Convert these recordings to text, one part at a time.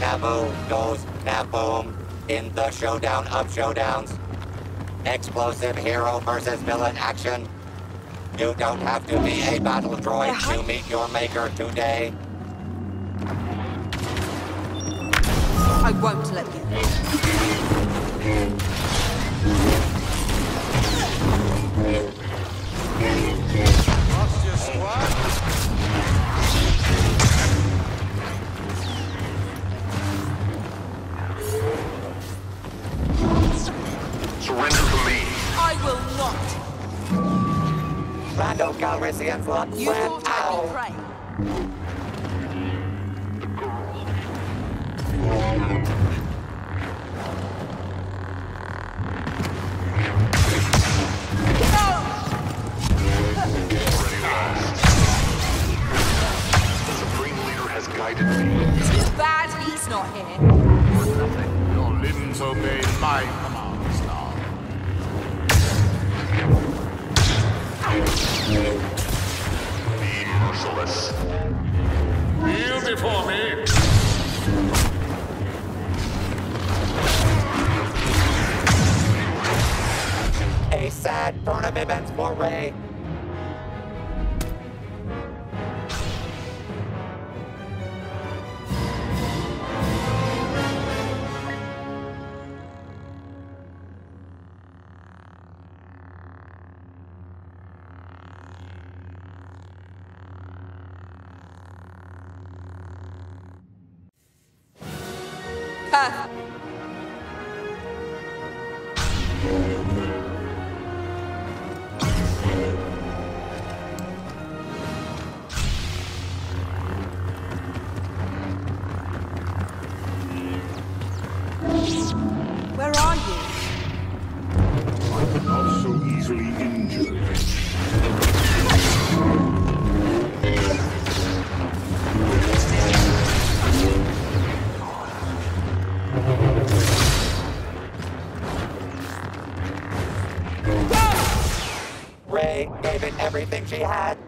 Naboo goes Naboom in the showdown of showdowns. Explosive hero versus villain action. You don't have to be a battle droid to meet your maker today. I won't let you. Lando Calrissian's lot You plan. thought I'd Ow. be prey. The Supreme Leader has guided me. Too bad he's not here. Your limbs obey my tournament Gave it everything she had.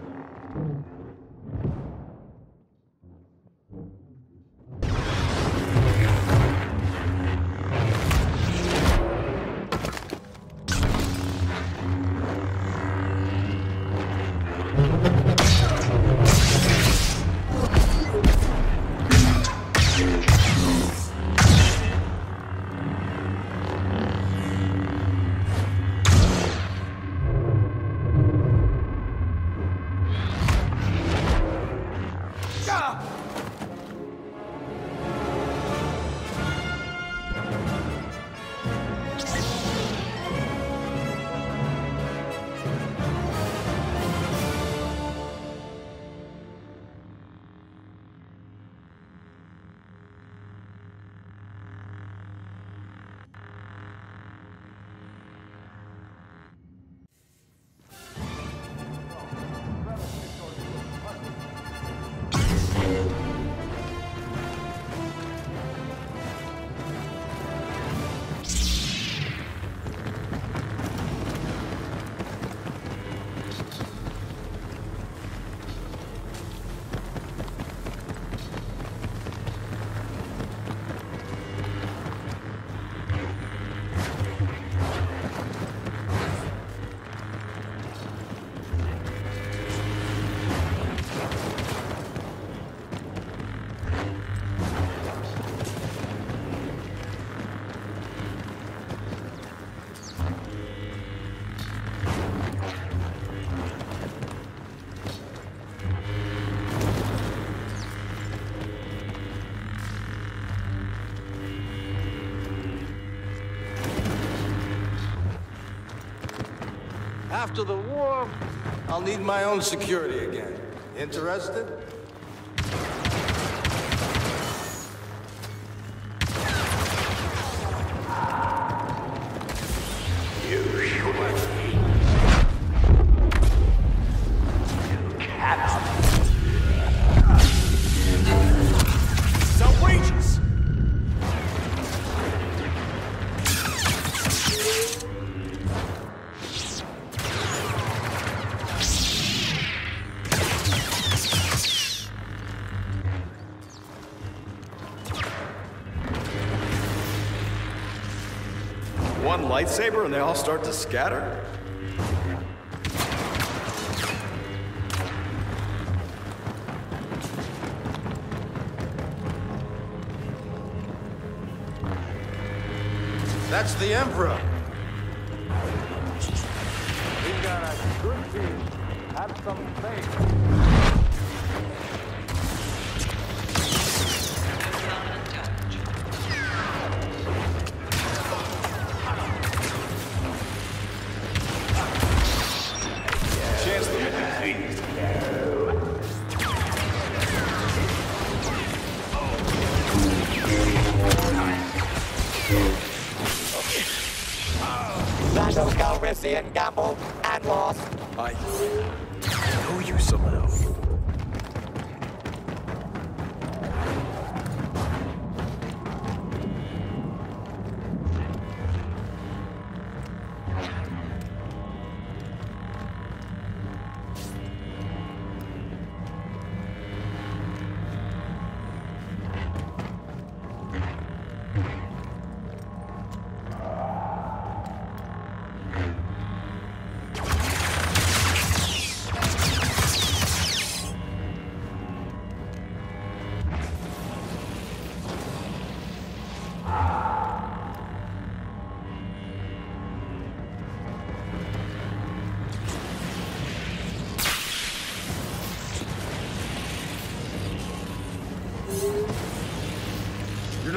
After the war, I'll need my own security again. Interested? Lightsaber and they all start to scatter? That's the Emperor. We've got a good team. Have some faith. Calrissian gambled and lost. I know you somehow.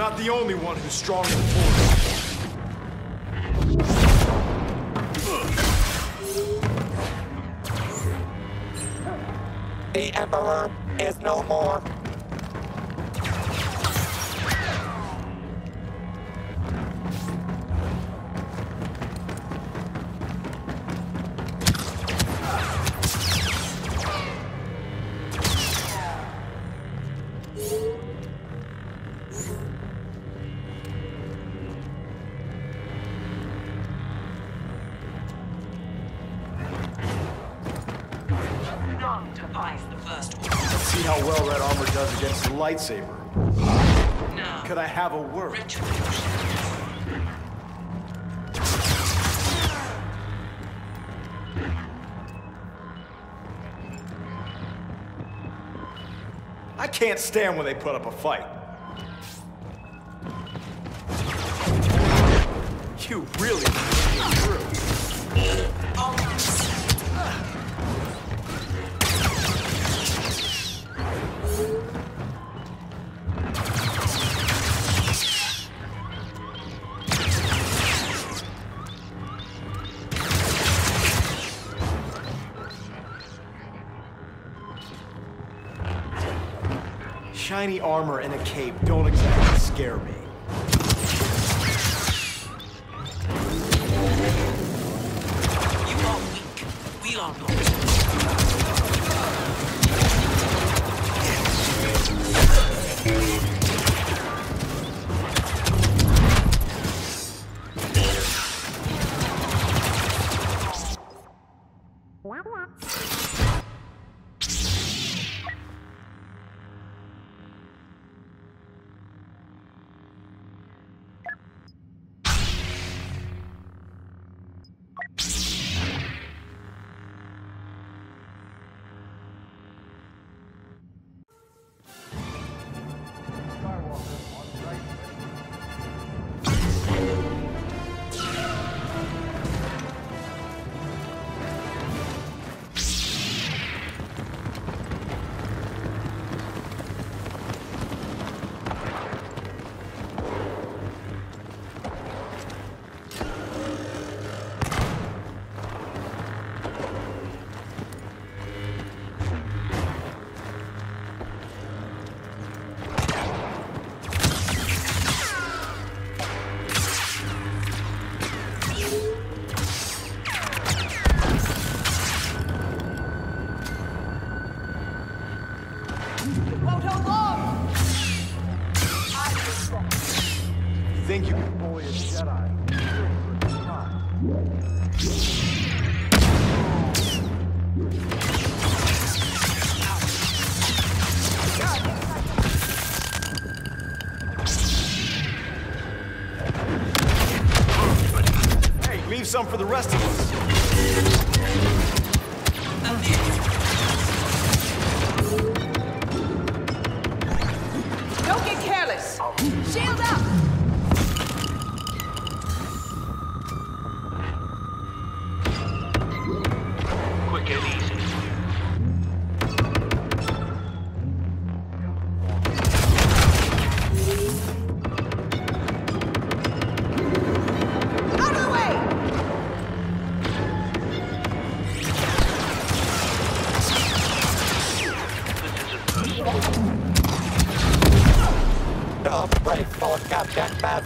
Not the only one who's strong in the force. The Emperor is no more. The first order. Let's see how well that armor does against the lightsaber. Now, Could I have a word? retribution. I can't stand when they put up a fight. You really through. Oh Shiny armor and a cape don't exactly scare me. Can bully for the rest of us. Don't get careless. Shield up.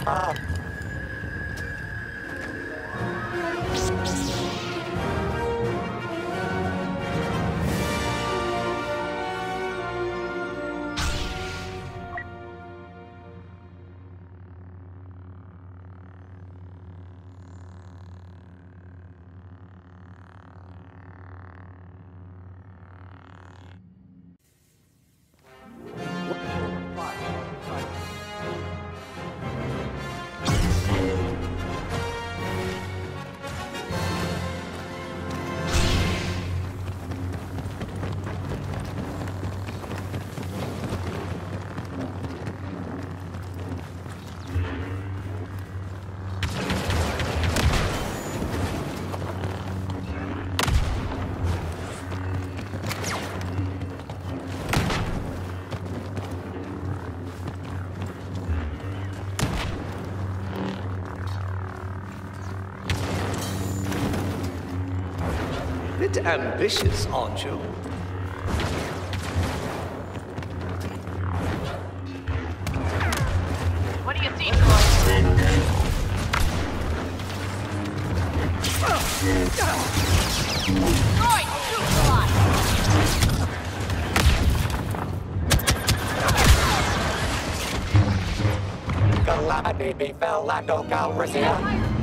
啊。Bit ambitious, aren't you? What do you think, boys? Right, shoot fly. Calamity befell Lando Calrissian.